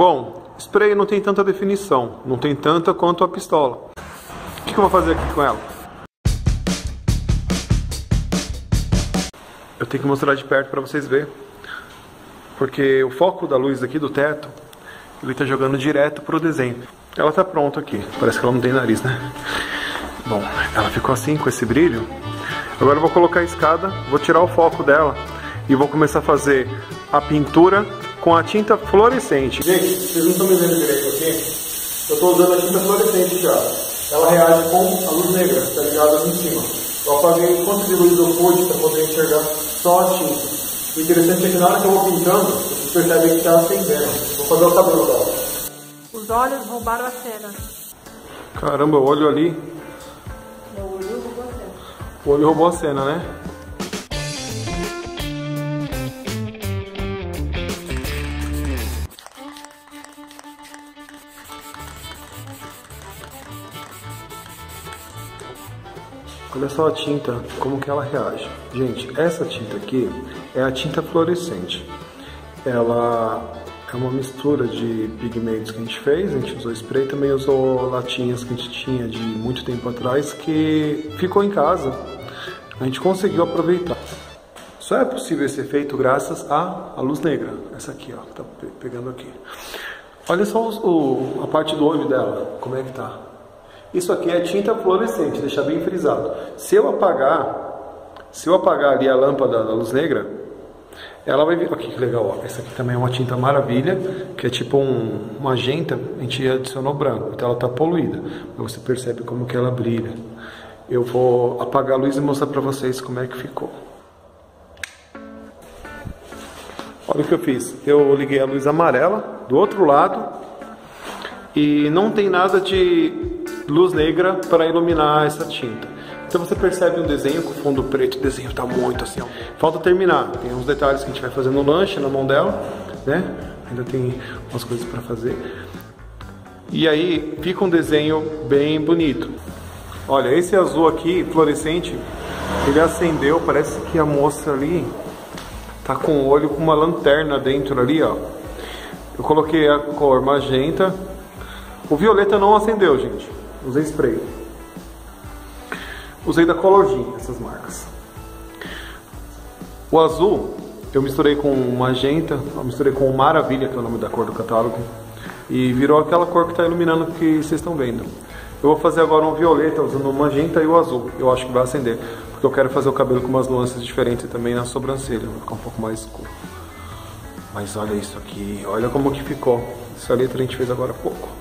Bom, spray não tem tanta definição, não tem tanta quanto a pistola. O que, eu vou fazer aqui com ela? Eu tenho que mostrar de perto para vocês verem. Porque o foco da luz aqui do teto, ele está jogando direto pro desenho. Ela está pronta aqui. Parece que ela não tem nariz, né? Bom, ela ficou assim com esse brilho. Agora eu vou colocar a escada, vou tirar o foco dela e vou começar a fazer a pintura com a tinta fluorescente. Gente, vocês não estão me vendo direito aqui? Eu estou usando a tinta fluorescente já. Ela reage com a luz negra, está ligada ali em cima. Eu apaguei quanto de luz eu pude para poder enxergar só a tinta. O interessante é que na hora que eu vou pintando, vocês percebem que está acendendo. Vou fazer o cabelo dela. Os olhos roubaram a cena. Caramba, o olho ali. Meu olho roubou a cena. O olho roubou a cena, né? Olha só a tinta, como que ela reage. Gente, essa tinta aqui é a tinta fluorescente. Ela é uma mistura de pigmentos que a gente fez, a gente usou spray, também usou latinhas que a gente tinha de muito tempo atrás, que ficou em casa. A gente conseguiu aproveitar. Só é possível esse efeito graças à, luz negra. Essa aqui, ó, tá pegando aqui. Olha só o, a parte do olho dela, como é que tá. Isso aqui é tinta fluorescente, deixar bem frisado. Se eu apagar, se eu apagar ali a lâmpada da luz negra, ela vai vir. Aqui que legal, ó. Essa aqui também é uma tinta maravilha, que é tipo um magenta, a gente adicionou branco, então ela está poluída. Mas você percebe como que ela brilha. Eu vou apagar a luz e mostrar para vocês como é que ficou. Olha o que eu fiz. Eu liguei a luz amarela do outro lado e não tem nada de luz negra para iluminar essa tinta. Então você percebe um desenho com fundo preto, o desenho está muito assim. Ó. Falta terminar, tem uns detalhes que a gente vai fazer no lanche, na mão dela, né? Ainda tem umas coisas para fazer. E aí fica um desenho bem bonito. Olha, esse azul aqui, fluorescente, ele acendeu, parece que a moça ali tá com o olho com uma lanterna dentro ali, ó. Eu coloquei a cor magenta. O violeta não acendeu, gente. Usei spray. Usei da Colorgin essas marcas. O azul eu misturei com magenta, eu misturei com maravilha, que é o nome da cor do catálogo, e virou aquela cor que está iluminando que vocês estão vendo. Eu vou fazer agora um violeta usando o magenta e o azul. Eu acho que vai acender, porque eu quero fazer o cabelo com umas nuances diferentes também na sobrancelha, vai ficar um pouco mais escuro. Mas olha isso aqui, olha como que ficou. Essa letra a gente fez agora há pouco.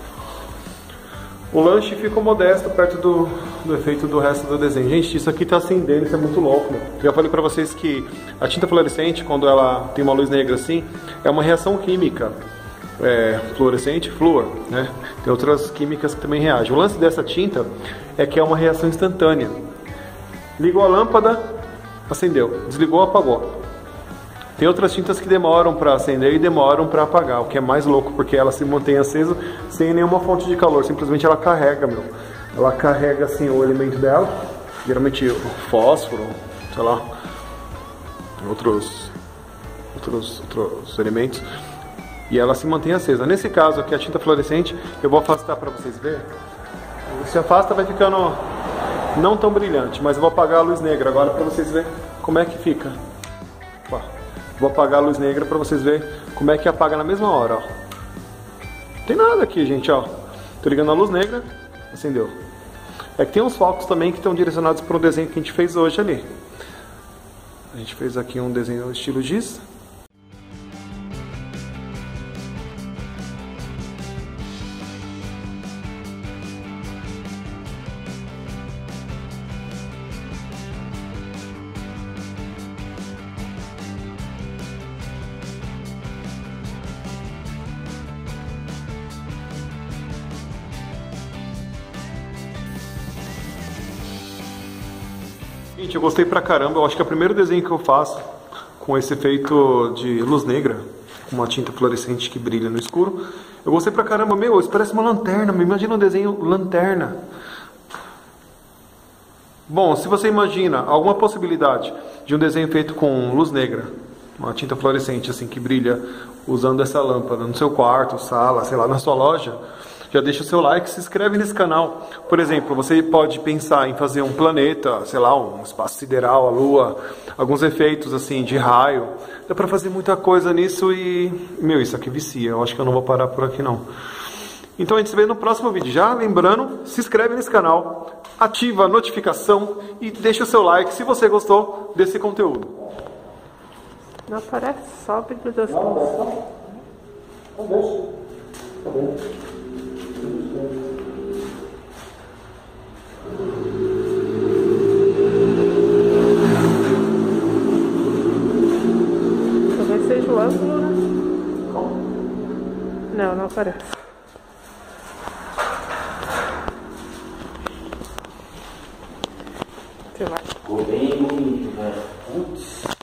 O lanche ficou modesto perto do, do efeito do resto do desenho. Gente, isso aqui tá acendendo, isso é muito louco. Meu. Já falei pra vocês que a tinta fluorescente, quando ela tem uma luz negra assim, é uma reação química. É, fluorescente, flúor, né? Tem outras químicas que também reagem. O lance dessa tinta é que é uma reação instantânea. Ligou a lâmpada, acendeu. Desligou, apagou. Tem outras tintas que demoram para acender e demoram para apagar, o que é mais louco, porque ela se mantém acesa sem nenhuma fonte de calor, simplesmente ela carrega, meu. Ela carrega assim o elemento dela, geralmente o fósforo, sei lá, outros, outros, outros elementos, e ela se mantém acesa. Nesse caso aqui, a tinta fluorescente, eu vou afastar para vocês verem. Se afasta vai ficando não tão brilhante, mas eu vou apagar a luz negra agora para vocês verem como é que fica. Vou apagar a luz negra para vocês verem como é que apaga na mesma hora, ó. Não tem nada aqui, gente, ó. Tô ligando a luz negra, acendeu. É que tem uns focos também que estão direcionados para o desenho que a gente fez hoje ali. A gente fez aqui um desenho estilo giz, Gente, eu gostei pra caramba. Eu acho que é o primeiro desenho que eu faço com esse efeito de luz negra, com uma tinta fluorescente que brilha no escuro. Eu gostei pra caramba. Meu, isso parece uma lanterna. Me imagina um desenho lanterna. Bom, se você imagina alguma possibilidade de um desenho feito com luz negra uma tinta fluorescente assim que brilha usando essa lâmpada no seu quarto, sala, sei lá, na sua loja, já deixa o seu like, se inscreve nesse canal. Por exemplo, você pode pensar em fazer um planeta, sei lá, um espaço sideral, a lua, alguns efeitos assim de raio. Dá para fazer muita coisa nisso e, meu, isso aqui vicia. Eu acho que eu não vou parar por aqui não. Então a gente se vê no próximo vídeo. Já lembrando, se inscreve nesse canal, ativa a notificação e deixa o seu like se você gostou desse conteúdo. Não aparece só brilho das luzes. Não deixa. Tá bom. Talvez seja o ângulo, né? Não, não aparece. Sei lá. Ficou bem bonito, velho. Putz.